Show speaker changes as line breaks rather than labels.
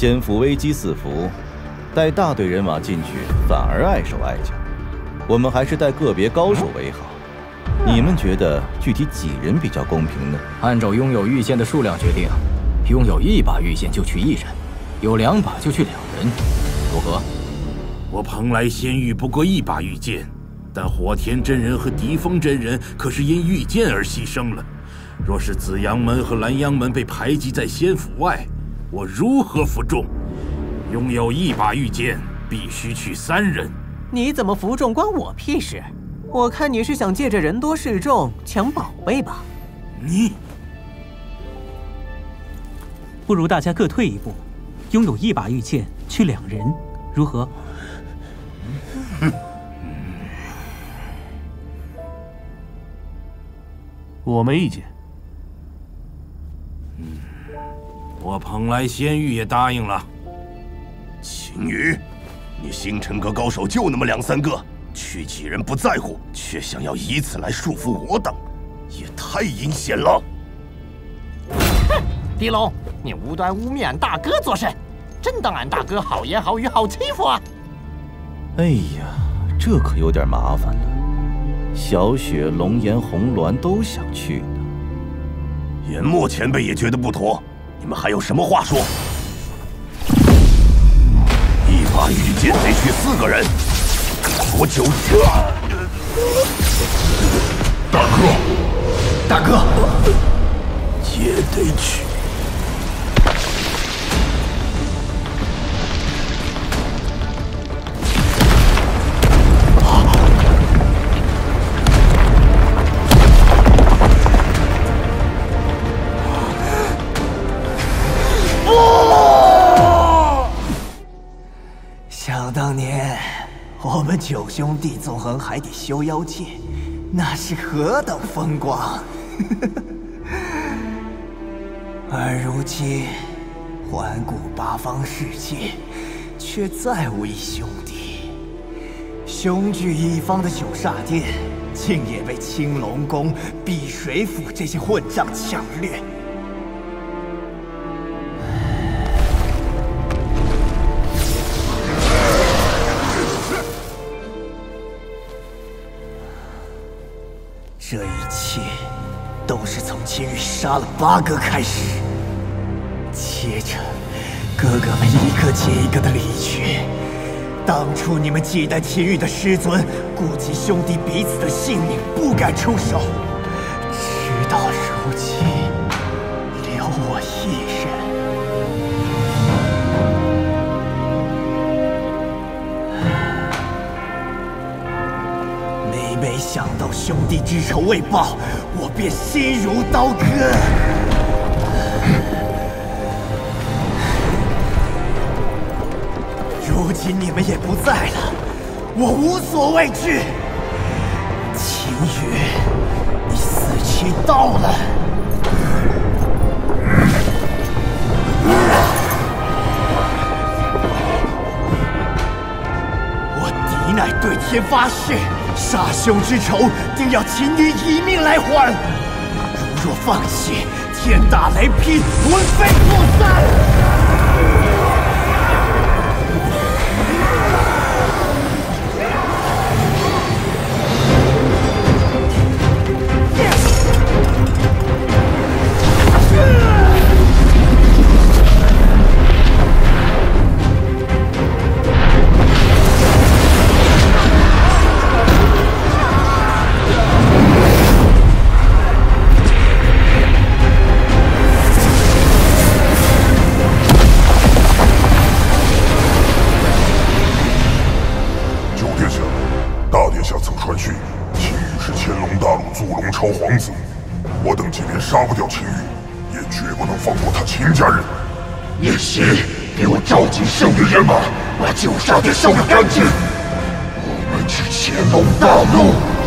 先伏危机四伏，带大队人马进去反而碍手碍脚。我们还是带个别高手为好。你们觉得具体几人比较公平呢？
按照拥有御剑的数量决定，拥有一把御剑就去一人，有两把就去两人，如何？
我蓬莱仙域不过一把御剑，但火田真人和狄风真人可是因御剑而牺牲了。若是紫阳门和蓝阳门被排挤在仙府外，我如何服众？拥有一把御剑，必须去三人。
你怎么服众关我屁事？我看你是想借着人多势众抢宝贝吧？
你
不如大家各退一步，拥有一把御剑去两人，如何？
我没意见。
我蓬莱仙域也答应了。
秦羽，你星辰阁高手就那么两三个，去几人不在乎，却想要以此来束缚我等，也太阴险了。
哼，狄龙，你无端污蔑俺大哥作甚？真当俺大哥好言好语好欺负啊？
哎呀，这可有点麻烦了。小雪、龙岩、红鸾都想去呢。
严墨前辈也觉得不妥。你们还有什么话说？一把御剑得去四个人，多久？
大哥，大哥，
也得想。
当年我们九兄弟纵横海底修妖界，那是何等风光！而如今环顾八方世界，却再无一兄弟。雄踞一方的九煞殿，竟也被青龙宫、碧水府这些混账抢掠。这一切都是从秦羽杀了八哥开始，接着哥哥们一个接一个的离去。当初你们忌惮秦羽的师尊，顾及兄弟彼此的性命，不敢出手，直到如今留我一人。兄弟之仇未报，我便心如刀割。如今你们也不在了，我无所畏惧。秦羽，你死期到了。我狄乃对天发誓。杀兄之仇，定要请你以命来还。如若放弃，天打雷劈，魂飞魄散。
杀不掉秦羽，也绝不能放过他秦家人。
叶袭，给我召集剩余人马，把九杀殿烧个干净。我们去乾隆大陆。